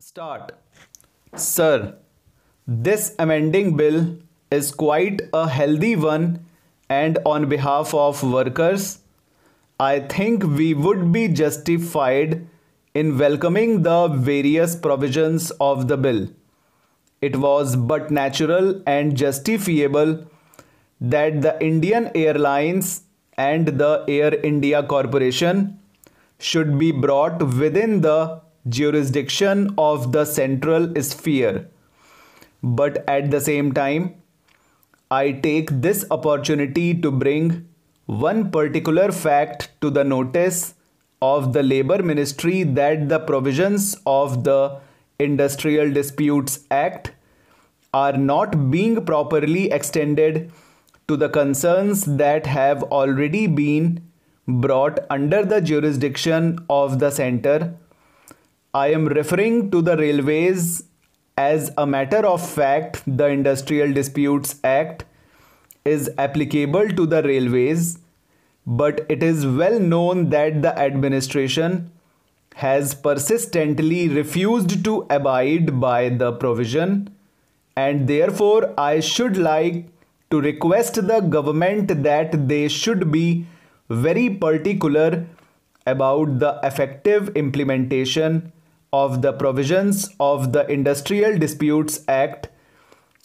Start. Sir, this amending bill is quite a healthy one, and on behalf of workers, I think we would be justified in welcoming the various provisions of the bill. It was but natural and justifiable that the Indian Airlines and the Air India Corporation should be brought within the jurisdiction of the central sphere. But at the same time, I take this opportunity to bring one particular fact to the notice of the Labour Ministry that the provisions of the Industrial Disputes Act are not being properly extended to the concerns that have already been brought under the jurisdiction of the centre. I am referring to the railways as a matter of fact, the Industrial Disputes Act is applicable to the railways, but it is well known that the administration has persistently refused to abide by the provision, and therefore I should like to request the government that they should be very particular about the effective implementation of the provisions of the Industrial Disputes Act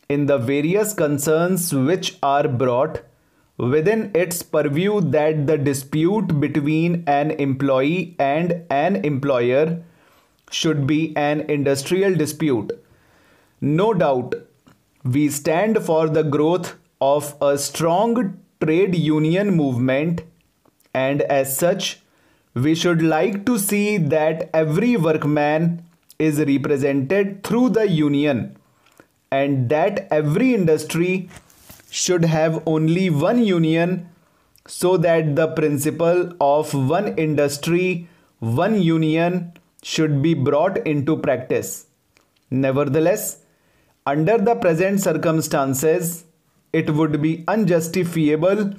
in the various concerns which are brought within its purview that the dispute between an employee and an employer should be an industrial dispute. No doubt, we stand for the growth of a strong trade union movement and as such we should like to see that every workman is represented through the union and that every industry should have only one union so that the principle of one industry, one union should be brought into practice. Nevertheless, under the present circumstances, it would be unjustifiable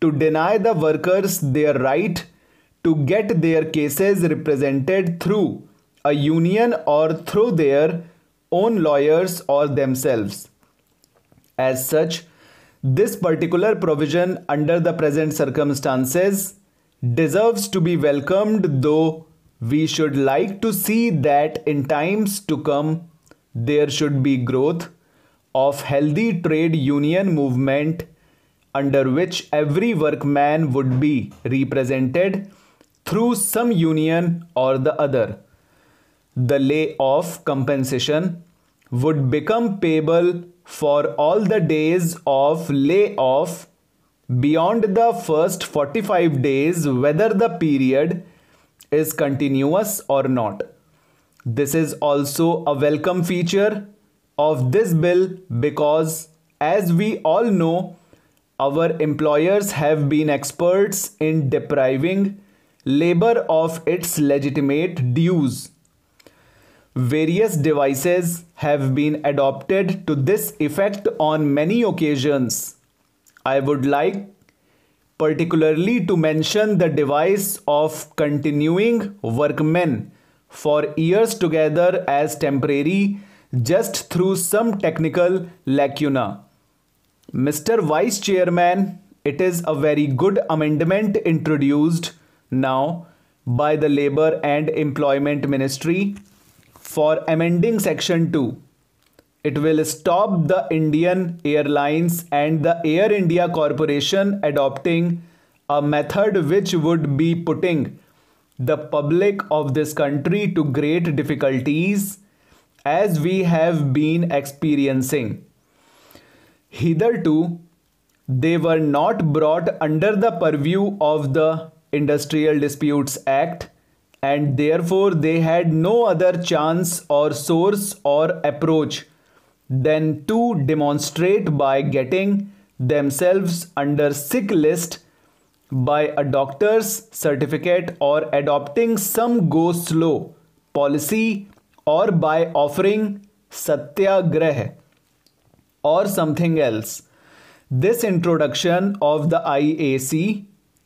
to deny the workers their right to get their cases represented through a union or through their own lawyers or themselves. As such, this particular provision under the present circumstances deserves to be welcomed, though we should like to see that in times to come there should be growth of healthy trade union movement under which every workman would be represented through some union or the other. The lay-off compensation would become payable for all the days of lay-off beyond the first 45 days whether the period is continuous or not. This is also a welcome feature of this bill because as we all know our employers have been experts in depriving labor of its legitimate dues. Various devices have been adopted to this effect on many occasions. I would like particularly to mention the device of continuing workmen for years together as temporary just through some technical lacuna. Mr. Vice Chairman, it is a very good amendment introduced now by the Labour and Employment Ministry for amending Section 2. It will stop the Indian Airlines and the Air India Corporation adopting a method which would be putting the public of this country to great difficulties as we have been experiencing. Hitherto, they were not brought under the purview of the Industrial Disputes Act and therefore they had no other chance or source or approach than to demonstrate by getting themselves under sick list by a doctor's certificate or adopting some go slow policy or by offering satyagrah or something else. This introduction of the IAC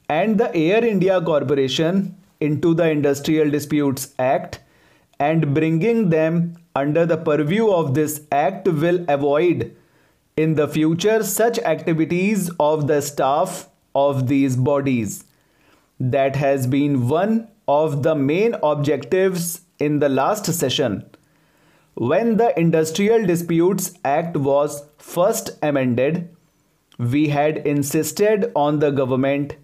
and the Air India Corporation into the Industrial Disputes Act and bringing them under the purview of this act will avoid in the future such activities of the staff of these bodies. That has been one of the main objectives in the last session. When the Industrial Disputes Act was first amended, we had insisted on the government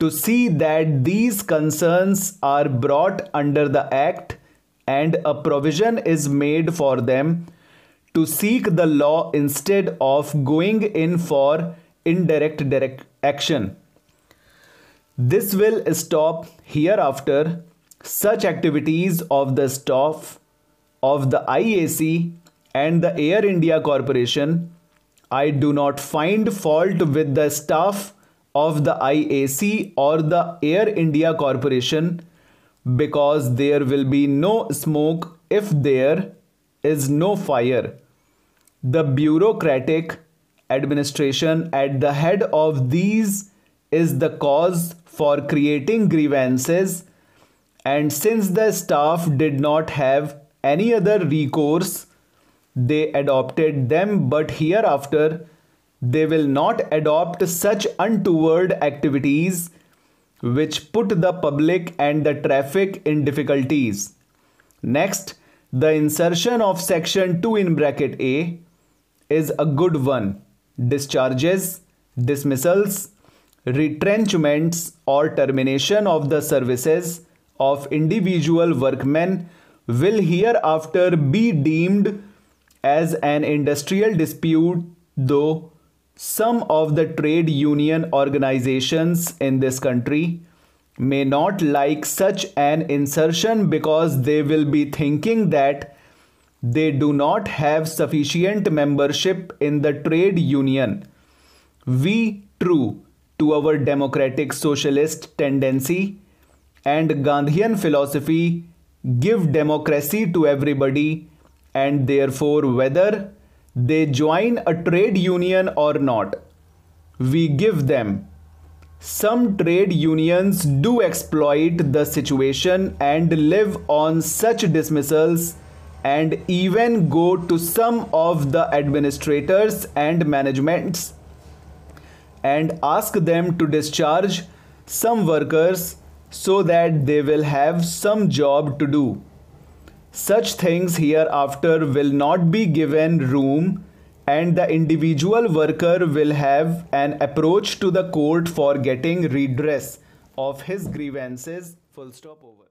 to see that these concerns are brought under the Act and a provision is made for them to seek the law instead of going in for indirect direct action. This will stop hereafter such activities of the staff of the IAC and the Air India Corporation. I do not find fault with the staff of the IAC or the Air India Corporation because there will be no smoke if there is no fire. The bureaucratic administration at the head of these is the cause for creating grievances and since the staff did not have any other recourse they adopted them but hereafter they will not adopt such untoward activities which put the public and the traffic in difficulties. Next, the insertion of section 2 in bracket A is a good one. Discharges, dismissals, retrenchments or termination of the services of individual workmen will hereafter be deemed as an industrial dispute though some of the trade union organizations in this country may not like such an insertion because they will be thinking that they do not have sufficient membership in the trade union. We, true to our democratic socialist tendency and Gandhian philosophy, give democracy to everybody, and therefore, whether they join a trade union or not, we give them. Some trade unions do exploit the situation and live on such dismissals and even go to some of the administrators and managements and ask them to discharge some workers so that they will have some job to do. Such things hereafter will not be given room and the individual worker will have an approach to the court for getting redress of his grievances. Full stop over.